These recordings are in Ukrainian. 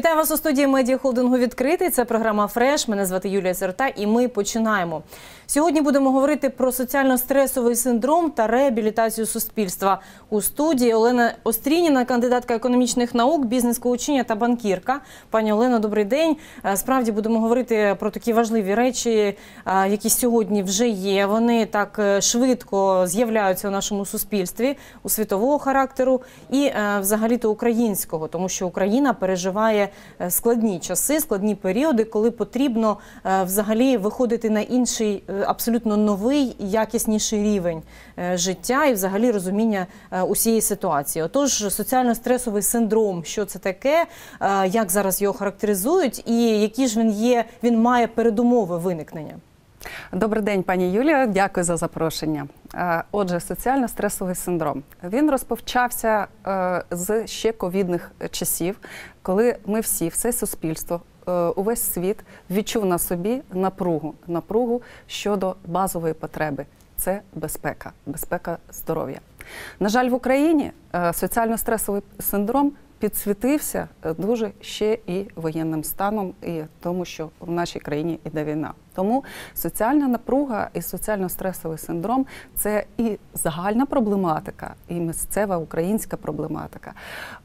Вітаю вас у студії медіа холдингу відкритий. Це програма Фреш. Мене звати Юлія Серта, і ми починаємо. Сьогодні будемо говорити про соціально-стресовий синдром та реабілітацію суспільства. У студії Олена Острініна, кандидатка економічних наук, бізнес-коучиня та банкірка. Пані Олено, добрий день. Е, Справді будемо говорити про такі важливі речі, е, які сьогодні вже є. Вони так е, швидко з'являються у нашому суспільстві у світового характеру і е, взагалі-то українського, тому що Україна переживає складні часи, складні періоди, коли потрібно е, взагалі виходити на інший е, абсолютно новий якісніший рівень е, життя і взагалі розуміння е, усієї ситуації. Отож, соціально-стресовий синдром, що це таке, е, як зараз його характеризують, і які ж він є, він має передумови виникнення. Добрий день, пані Юлія. Дякую за запрошення. Е, Отже, соціально-стресовий синдром він розпочався е, з ще ковідних часів, коли ми всі, все суспільство, е, увесь світ відчув на собі напругу, напругу щодо базової потреби. Це безпека, безпека здоров'я. На жаль, в Україні соціально-стресовий синдром підсвітився е, дуже ще і воєнним станом, і тому, що в нашій країні іде війна. Тому соціальна напруга і соціально-стресовий синдром це і загальна проблематика, і місцева українська проблематика.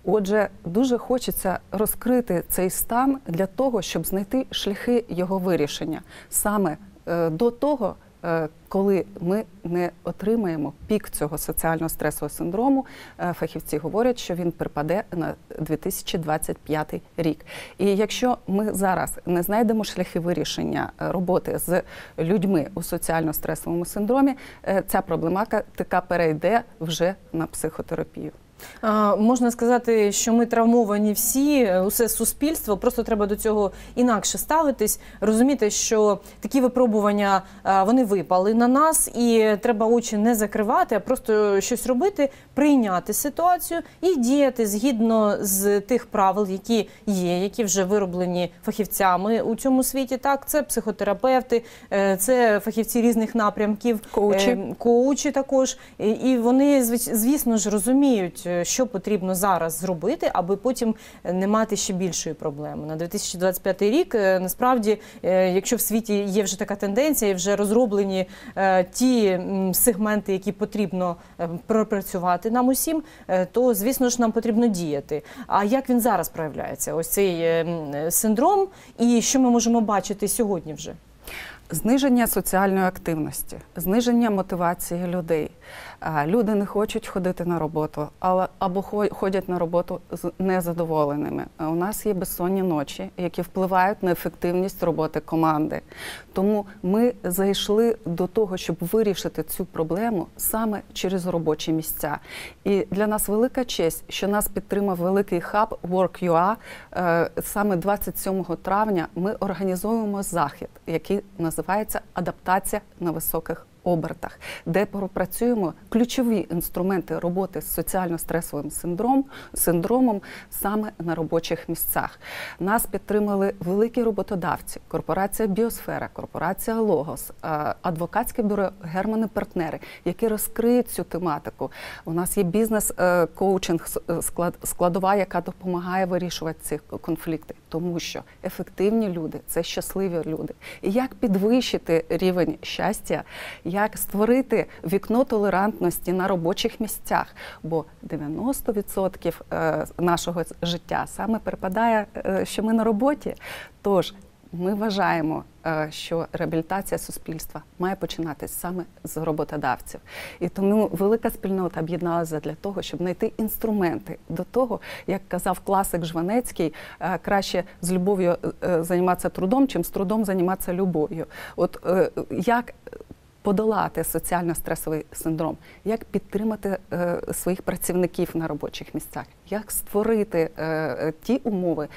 Отже, дуже хочеться розкрити цей стан для того, щоб знайти шляхи його вирішення саме е, до того. Е, Коли ми не отримаємо пік цього соціально-стресового синдрому, е, фахівці говорять, що він припаде на 2025 рік. І якщо ми зараз не знайдемо шляхи вирішення е, роботи з людьми у соціально-стресовому синдромі, ця проблематика перейде вже на психотерапію. Можна сказати, що ми травмовані всі, е, усе суспільство. Просто треба до цього інакше ставитись, розуміти, що такі випробування вони випали на нас, і треба очі не закривати, а просто щось робити, прийняти ситуацію і діяти згідно з тих правил, які є, які вже вироблені фахівцями у цьому світі. Так, це психотерапевти, е, це фахівці різних напрямків, Коучі. е, коучі також. І- вони звісно ж розуміють, що потрібно зараз зробити, аби потім не мати ще більшої проблеми. На 2025 рік е, насправді, е, якщо в світі є вже така тенденція, вже розроблені е, ті сегменти, які потрібно е, пропрацювати нам усім, е, то звісно ж нам потрібно діяти. А як він зараз проявляється? Ось цей е, синдром, і що ми можемо бачити сьогодні вже? Зниження соціальної активності, зниження мотивації людей. Люди не хочуть ходити на роботу, але або хо- ходять на роботу з незадоволеними. У нас є безсонні ночі, які впливають на ефективність роботи команди. Тому ми зайшли до того, щоб вирішити цю проблему саме через робочі місця. І для нас велика честь, що нас підтримав великий хаб Work.ua. Е, Саме 27 травня ми організуємо захід, який називається Адаптація на високих обертах, де пропрацюємо ключові інструменти роботи з соціально-стресовим синдром, синдромом саме на робочих місцях. Нас підтримали великі роботодавці, корпорація Біосфера, корпорація Логос, е, адвокатське бюро Германи партнери, які розкриють цю тематику. У нас є бізнес-коучинг складова, яка допомагає вирішувати ці конфлікти, тому що ефективні люди це щасливі люди. І як підвищити рівень щастя, як створити вікно толерантності на робочих місцях, бо 90% е, нашого життя саме припадає, е, що ми на роботі. Тож ми вважаємо, е, що реабілітація суспільства має починатися саме з роботодавців, і тому велика спільнота об'єдналася для того, щоб знайти інструменти до того, як казав класик Жванецький, краще з любов'ю займатися трудом, чим з трудом займатися любов'ю. От як подолати соціально-стресовий синдром, як підтримати е, своїх працівників на робочих місцях, як створити е, е, ті умови,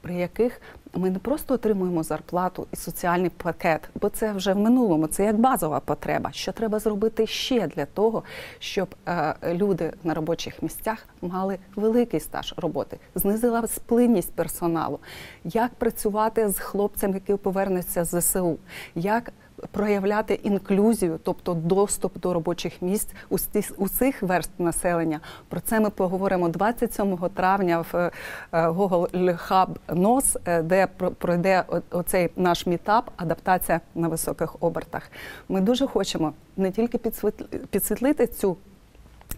при яких ми не просто отримуємо зарплату і соціальний пакет, бо це вже в минулому, це як базова потреба. Що треба зробити ще для того, щоб е, люди на робочих місцях мали великий стаж роботи, знизила сплинність персоналу, як працювати з хлопцем, який повернеться з ЗСУ, як проявляти інклюзію, тобто доступ до робочих місць усіх- усіх верств населення. Про це ми поговоримо 27 травня в е, Google Hub НОС, е, де про- пройде оцей наш мітап адаптація на високих обертах. Ми дуже хочемо не тільки підсвітли- підсвітлити цю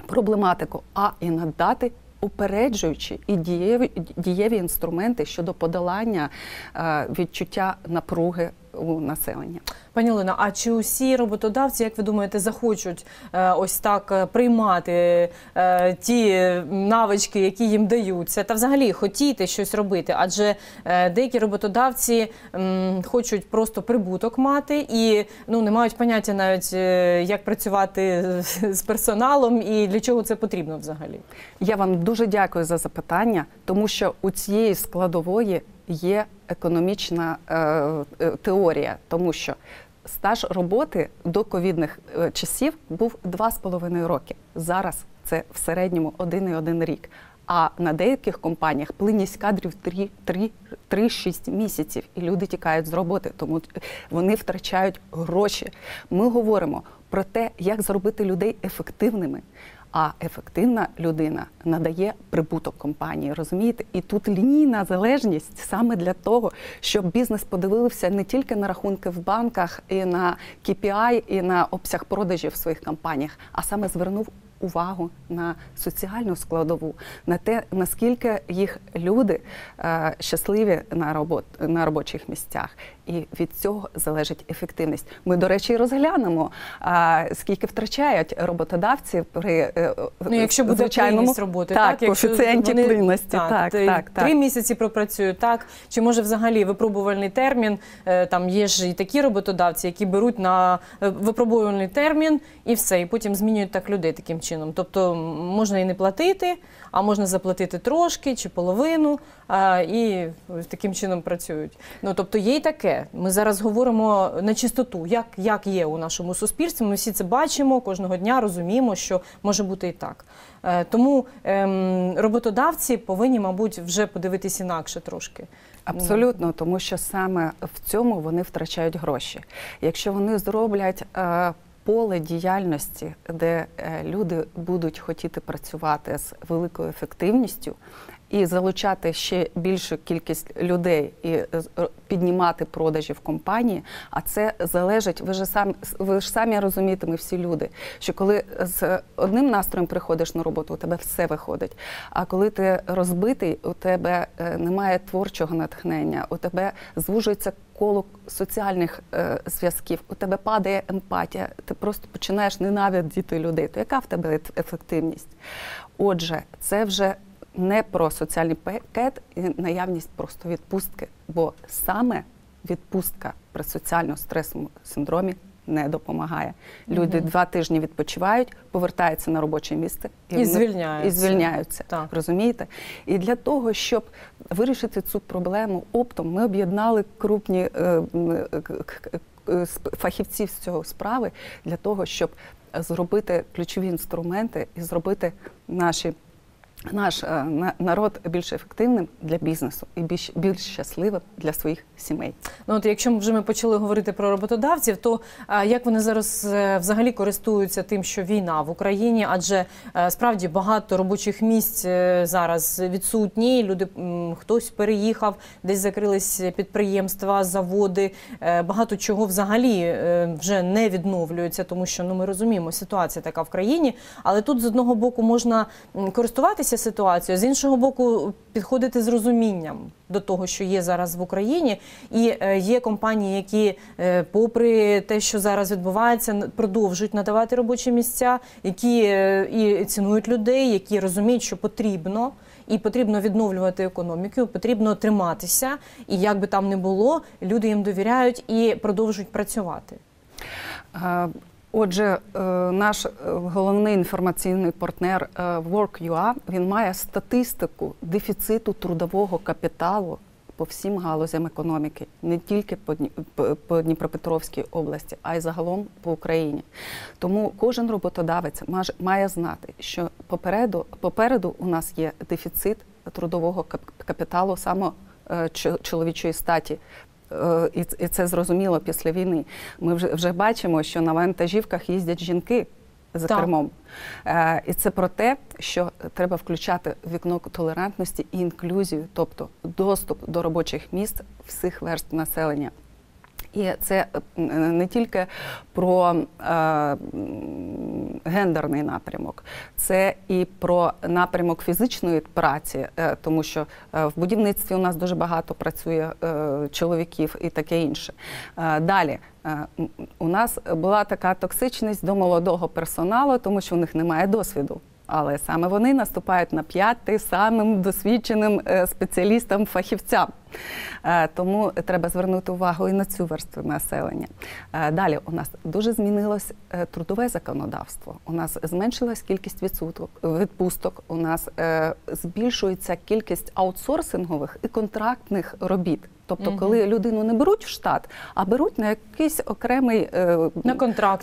проблематику, а і надати упереджуючі і дієві, дієві інструменти щодо подолання е, відчуття напруги у населення. Пані Олена, а чи усі роботодавці, як ви думаєте, захочуть е, ось так е, приймати е, ті навички, які їм даються, та взагалі хотіти щось робити? Адже е, деякі роботодавці хочуть просто прибуток мати і ну не мають поняття навіть е, як працювати з персоналом і для чого це потрібно взагалі. Я вам дуже дякую за запитання, тому що у цієї складової є економічна е, е, теорія, тому що стаж роботи до ковідних е, часів був 2,5 роки. Зараз це в середньому 1,1 рік. А на деяких компаніях плинність кадрів 3-6 місяців, і люди тікають з роботи, тому вони втрачають гроші. Ми говоримо про те, як зробити людей ефективними. А ефективна людина надає прибуток компанії, розумієте? І тут лінійна залежність саме для того, щоб бізнес подивився не тільки на рахунки в банках і на KPI, і на обсяг продажів в своїх компаніях, а саме звернув увагу на соціальну складову, на те, наскільки їх люди е, щасливі на робот на робочих місцях, і від цього залежить ефективність. Ми, до речі, розглянемо, е, скільки втрачають роботодавці при е, Ну, якщо буде звичайному роботи, так, так, коефіцієнті вони- плинності, так, так, так, так. три місяці пропрацюють, так чи може взагалі випробувальний термін? е, Там є ж і такі роботодавці, які беруть на е, випробувальний термін і все, і потім змінюють так людей таким чином. Тобто можна і не платити, а можна заплатити трошки чи половину, а, і таким чином працюють. Ну тобто є і таке. Ми зараз говоримо на чистоту, як, як є у нашому суспільстві. Ми всі це бачимо кожного дня, розуміємо, що може бути і так. Е, Тому ем, роботодавці повинні, мабуть, вже подивитись інакше трошки. Абсолютно, тому що саме в цьому вони втрачають гроші. Якщо вони зроблять е, поле діяльності, де е, люди будуть хотіти працювати з великою ефективністю і залучати ще більшу кількість людей і е, піднімати продажі в компанії, а це залежить. Ви ж самі ви ж самі розумієте, ми всі люди, що коли з одним настроєм приходиш на роботу, у тебе все виходить. А коли ти розбитий, у тебе е, немає творчого натхнення, у тебе звужується коло соціальних е, зв'язків, у тебе падає емпатія, ти просто починаєш ненавидіти людей. То яка в тебе ефективність? Отже, це вже не про соціальний пакет і наявність просто відпустки, бо саме відпустка при соціально стресовому синдромі не допомагає. Люди Мгм. два тижні відпочивають, повертаються на робоче місце І вони- звільняються. І звільняються. Так. Розумієте? І для того, щоб вирішити цю проблему оптом, ми об'єднали крупні е, е, сп- фахівців з цього справи для того, щоб зробити ключові інструменти і зробити наші. Наш е, народ більш ефективним для бізнесу і більш більш щасливим для своїх сімей. Ну от якщо вже ми почали говорити про роботодавців, то а, як вони зараз е, взагалі користуються тим, що війна в Україні? Адже е, справді багато робочих місць е, зараз відсутні. Люди хтось переїхав, десь закрились підприємства, заводи. Е, Багато чого взагалі е, вже не відновлюється, тому що ну ми розуміємо, ситуація така в країні. Але тут з одного боку можна м, користуватися ситуацією, з іншого боку, підходити з розумінням до того, що є зараз в Україні, і е, є компанії, які, е, попри те, що зараз відбувається, продовжують надавати робочі місця, які е, і цінують людей, які розуміють, що потрібно. І потрібно відновлювати економіку, потрібно триматися, і як би там не було, люди їм довіряють і продовжують працювати. Отже, е, наш е, головний інформаційний партнер е, Work.ua, він має статистику дефіциту трудового капіталу по всім галузям економіки, не тільки по Дні- по- по Дніпропетровській області, а й загалом по Україні. Тому кожен роботодавець має знати, що попереду, попереду у нас є дефіцит трудового капіталу саме чоловічої статі. Е, і це зрозуміло після війни. Ми вже вже бачимо, що на вантажівках їздять жінки за Так. кермом. Е, І це про те, що треба включати вікно толерантності і інклюзію, тобто доступ до робочих місць всіх верств населення. І це е, не тільки про е, гендерний напрямок, це і про напрямок фізичної праці, е, тому що е, в будівництві у нас дуже багато працює е, чоловіків і таке інше. Е, Далі. е, У нас була така токсичність до молодого персоналу, тому що у них немає досвіду. Але саме вони наступають на п'яти самим досвідченим е, спеціалістам, фахівцям. Е, Тому треба звернути увагу і на цю верству населення. Е, Далі у нас дуже змінилось трудове законодавство. У нас зменшилась кількість відсуток, відпусток. У нас збільшується кількість аутсорсингових і контрактних робіт. Тобто, коли людину не беруть в штат, а беруть на якийсь окремий е, На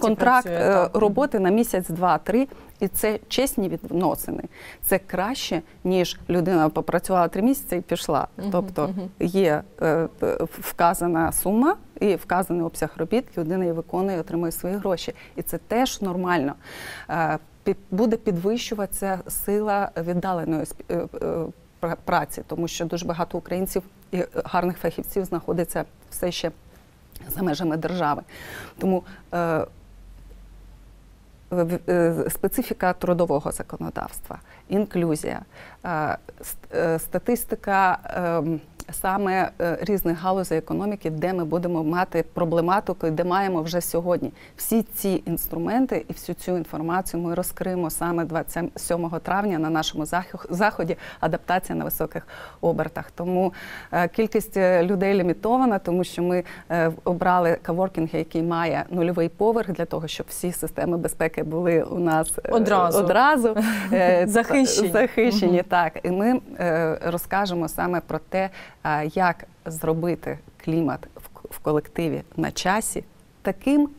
контракт працює, е, роботи на місяць, два, три. І це чесні відносини. Це краще, ніж людина попрацювала три місяці і пішла. Тобто є е, вказана сума і вказаний обсяг робіт, людина її виконує, отримує свої гроші. І це теж нормально. Е, під- Буде підвищуватися сила віддаленої е, е, праці, тому що дуже багато українців і гарних фахівців знаходиться все ще за межами держави. Тому е, специфіка трудового законодавства, інклюзія, е, е, статистика ем, саме е, різних галузей економіки, де ми будемо мати проблематику, де маємо вже сьогодні. Всі ці інструменти і всю цю інформацію ми розкриємо саме 27 травня на нашому заході адаптація на високих обертах. Тому е, кількість е, людей лімітована, тому що ми е, обрали каворкінг, який має нульовий поверх для того, щоб всі системи безпеки були у нас е, Одразу. одразу е, Захищені. захищені. Так, і ми е, розкажемо саме про те, як зробити клімат в колективі на часі таким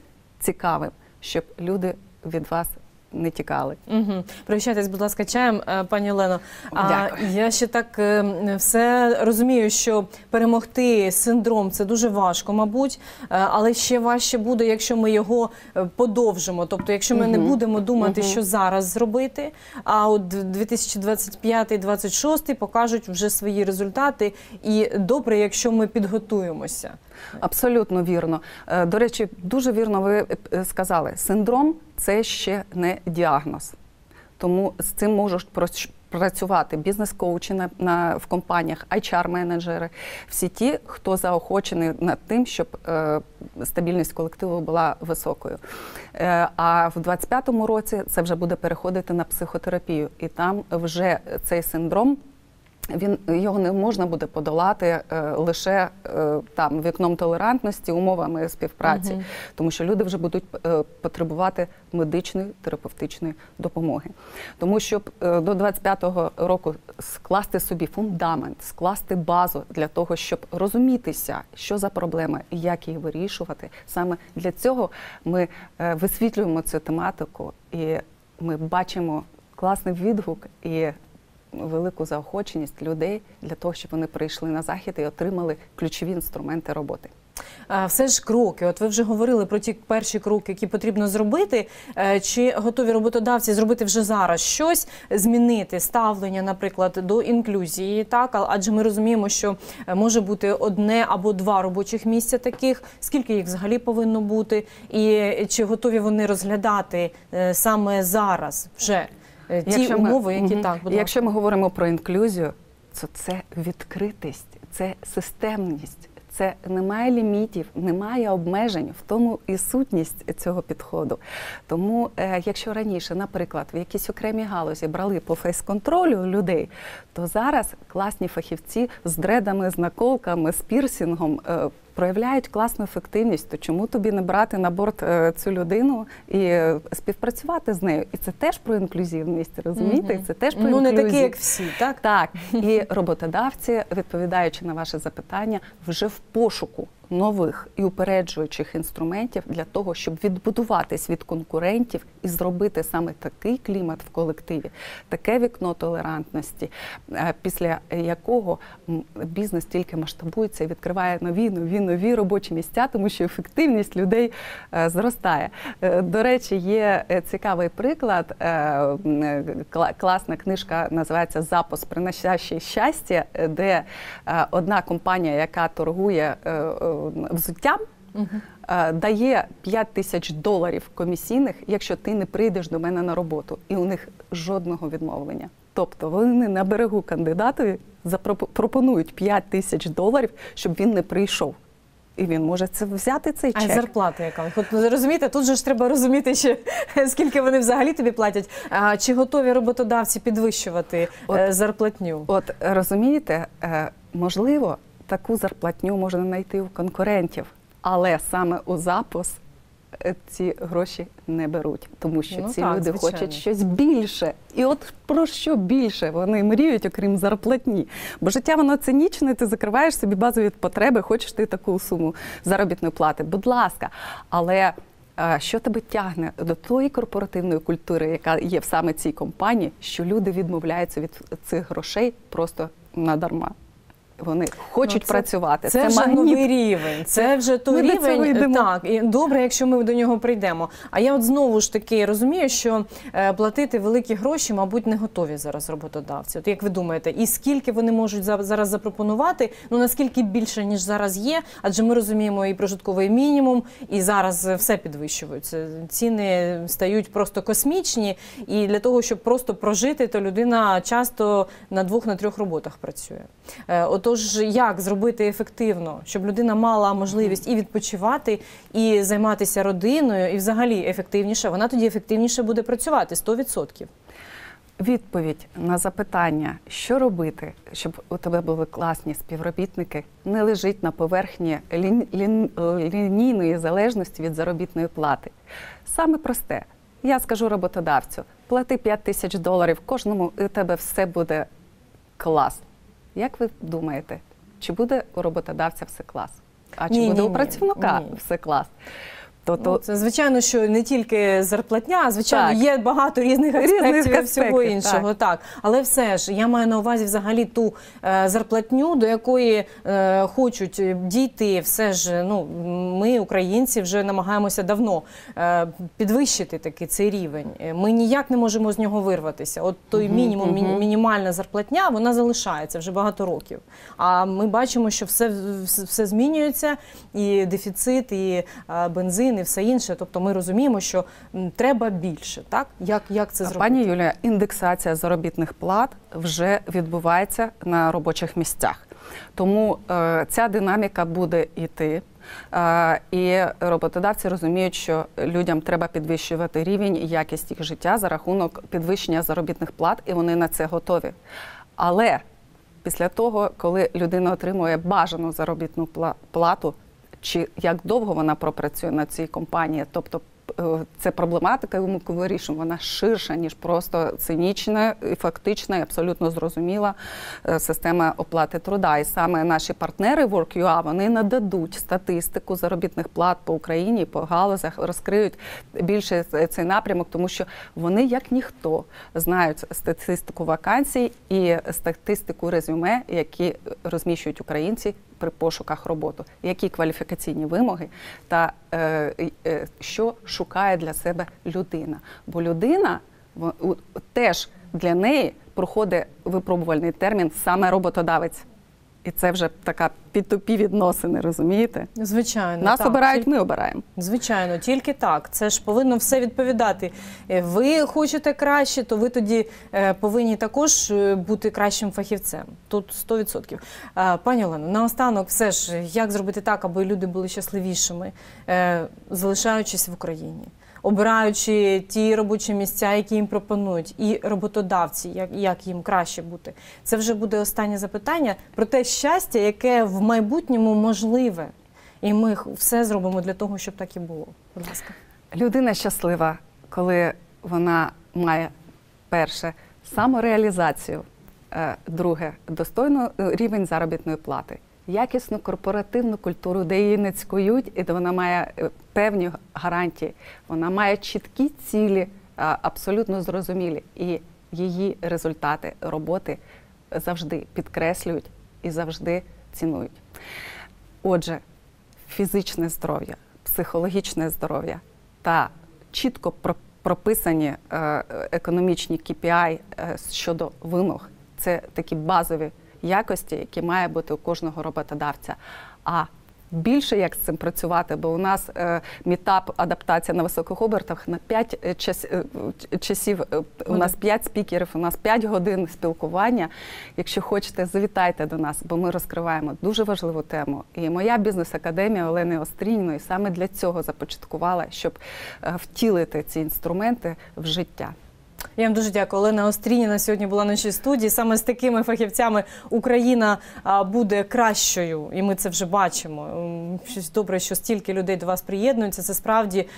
цікавим, щоб люди від вас не тікали. Угу. Пригощайтесь, будь ласка, чаєм, е, пані Олено. А я ще так е, все розумію, що перемогти синдром це дуже важко, мабуть, е, але ще важче буде, якщо ми його подовжимо. Тобто, якщо ми не будемо думати, Мгм. що зараз зробити, а от 2025-2026 покажуть вже свої результати. І добре, якщо ми підготуємося. Абсолютно вірно. Е, До речі, дуже вірно ви е, сказали, синдром це ще не діагноз. Тому з цим можуть працювати бізнес-коучі на, на, в компаніях, HR-менеджери, всі ті, хто заохочений над тим, щоб е, стабільність колективу була високою. Е, а в 25-му році це вже буде переходити на психотерапію, і там вже цей синдром він його не можна буде подолати е, лише е, там вікном толерантності, умовами співпраці, Мгм. тому що люди вже будуть е, потребувати медичної терапевтичної допомоги. Тому щоб е, до 25-го року скласти собі фундамент, скласти базу для того, щоб розумітися, що за проблема і як її вирішувати. Саме для цього ми е, висвітлюємо цю тематику і ми бачимо класний відгук і велику заохоченість людей для того, щоб вони прийшли на захід і отримали ключові інструменти роботи. А, Все ж кроки. От ви вже говорили про ті перші кроки, які потрібно зробити. Е, Чи готові роботодавці зробити вже зараз щось, змінити ставлення, наприклад, до інклюзії? Так, адже ми розуміємо, що е, може бути одне або два робочих місця таких. Скільки їх взагалі повинно бути? І чи готові вони розглядати е, саме зараз вже ті Якщо ми- які Мгм. так, будь Якщо ми говоримо про інклюзію, то це відкритість, це системність. Це немає лімітів, немає обмежень, в тому і сутність цього підходу. Тому, е, якщо раніше, наприклад, в якійсь окремій галузі брали по фейс-контролю людей, то зараз класні фахівці з дредами, з наколками, з пірсінгом е, проявляють класну ефективність. То чому тобі не брати на борт е, цю людину і е, співпрацювати з нею? І це теж про інклюзивність, розумієте? Це теж про ну не такі, як всі, так? Так, і роботодавці, відповідаючи на ваше запитання, вже в пошуку нових і упереджуючих інструментів для того, щоб відбудуватись від конкурентів і зробити саме такий клімат в колективі, таке вікно толерантності, е, після якого бізнес тільки масштабується і відкриває нові, нові, нові робочі місця, тому що ефективність людей е, зростає. Е, До речі, є цікавий приклад. Класна книжка називається Запис приносящий щастя, де одна компанія, яка торгує взуттям, е, дає 5 тисяч доларів комісійних, якщо ти не прийдеш до мене на роботу, і у них жодного відмовлення. Тобто вони на берегу кандидатові пропонують 5 тисяч доларів, щоб він не прийшов. І він може це взяти цей А чек. зарплата яка? От розумієте, тут же ж треба розуміти, ще, скільки вони взагалі тобі платять. А, чи готові роботодавці підвищувати От- е, зарплатню? От розумієте, е, можливо, таку зарплатню можна знайти у конкурентів, але саме у запис е, ці гроші не беруть, тому що Ну ці так, люди звичайно. хочуть щось більше. І от про що більше вони мріють, окрім зарплатні. Бо життя воно цинічне, ти закриваєш собі базові потреби, хочеш ти таку суму заробітної плати. Будь ласка, але. е, Що тебе тягне до тої корпоративної культури, яка є в саме цій компанії, що люди відмовляються від цих грошей просто надарма. Вони хочуть Ну, це- працювати. Це, вже магніт. новий рівень. Це вже той Ми до цього рівень. Так, і добре, якщо ми до нього прийдемо. А я от знову ж таки розумію, що е, платити великі гроші, мабуть, не готові зараз роботодавці. От як ви думаєте, і скільки вони можуть за- зараз запропонувати? Ну наскільки більше ніж зараз є? Адже ми розуміємо і прожитковий мінімум, і зараз е, все підвищується. Ціни стають просто космічні. І для того, щоб просто прожити, то людина часто на двох на трьох роботах працює. Е, Отож, як зробити ефективно, щоб людина мала можливість і відпочивати, і займатися родиною, і взагалі ефективніше, вона тоді ефективніше буде працювати 100%. Відповідь на запитання, що робити, щоб у тебе були класні співробітники, не лежить на поверхні лін, лін, лінійної залежності від заробітної плати. Саме просте. Я скажу роботодавцю: плати 5 тисяч доларів кожному, і у тебе все буде клас. Як ви думаєте, чи буде у роботодавця все клас? А чи Ні, буде ні, у працівника Ні. все клас? То, то Ну, це звичайно, що не тільки зарплатня, а звичайно, Так. є багато різних Різних аспектів і всього іншого. Так. але все ж я маю на увазі взагалі ту е, зарплатню, до якої е, хочуть дійти. Все ж ну ми, українці, вже намагаємося давно е, підвищити такий цей рівень. Е, Ми ніяк не можемо з нього вирватися. От той мінімум, мі- мінімальна зарплатня, вона залишається вже багато років. А ми бачимо, що все, все, все змінюється, і дефіцит, і е, бензин, і все інше. Тобто ми розуміємо, що треба більше. Так як, як це зробити? Пані Юлія, індексація заробітних плат вже відбувається на робочих місцях. Тому е, ця динаміка буде йти. Е, і роботодавці розуміють, що людям треба підвищувати рівень і якість їх життя за рахунок підвищення заробітних плат, і вони на це готові. Але після того, коли людина отримує бажану заробітну плату, чи як довго вона пропрацює на цій компанії, тобто це проблематика, яку ми вирішуємо, вона ширша, ніж просто цинічна і фактична, і абсолютно зрозуміла е, система оплати труда. І саме наші партнери WorkUA, вони нададуть статистику заробітних плат по Україні, по галузях, розкриють більше цей напрямок, тому що вони, як ніхто, знають статистику вакансій і статистику резюме, які розміщують українці при пошуках роботи, які кваліфікаційні вимоги та е, е, що шукає для себе людина. Бо людина в теж для неї проходить випробувальний термін саме роботодавець. І це вже така підтупі відносини, розумієте? Звичайно, Нас так. обирають, ми обираємо. Звичайно, тільки так. Це ж повинно все відповідати. Е, Ви хочете краще, то ви тоді е, повинні також е, бути кращим фахівцем. Тут 100%. Е, Пані Олено, наостанок, все ж як зробити так, аби люди були щасливішими, залишаючись в Україні. Обираючи ті робочі місця, які їм пропонують, і роботодавці, як, як їм краще бути, це вже буде останнє запитання про те щастя, яке в майбутньому можливе. І ми все зробимо для того, щоб так і було. Будь ласка. Людина щаслива, коли вона має перше самореалізацію, е, друге достойно е, рівень заробітної плати якісну корпоративну культуру, де її не цькують, і де вона має е, певні гарантії. Вона має чіткі цілі, абсолютно зрозумілі, і її результати роботи завжди підкреслюють і завжди цінують. Отже, фізичне здоров'я, психологічне здоров'я та чітко прописані е, економічні KPI е, щодо вимог це такі базові якості, які має бути у кожного роботодавця. А більше як з цим працювати, бо у нас е, мітап адаптація на високих обертах на 5 час, е, часів. е, У нас 5 спікерів, у нас 5 годин спілкування. Якщо хочете, завітайте до нас, бо ми розкриваємо дуже важливу тему. І моя бізнес-академія Олени Острініної саме для цього започаткувала, щоб е, втілити ці інструменти в життя. Я вам дуже дякую. Олена Острініна сьогодні була в нашій студії. Саме з такими фахівцями Україна буде кращою, і ми це вже бачимо. Щось добре, що стільки людей до вас приєднуються. Це справді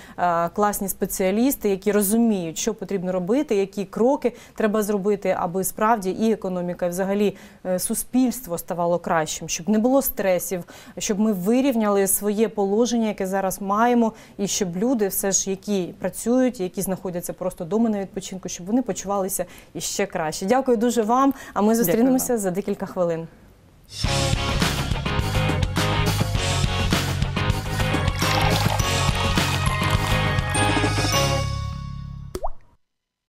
класні спеціалісти, які розуміють, що потрібно робити, які кроки треба зробити, аби справді і економіка, і взагалі е, суспільство ставало кращим, щоб не було стресів, щоб ми вирівняли своє положення, яке зараз маємо, і щоб люди, все ж які працюють, які знаходяться просто вдома на відпочинку, щоб вони почувалися іще краще. Дякую дуже вам. А ми зустрінемося за декілька хвилин.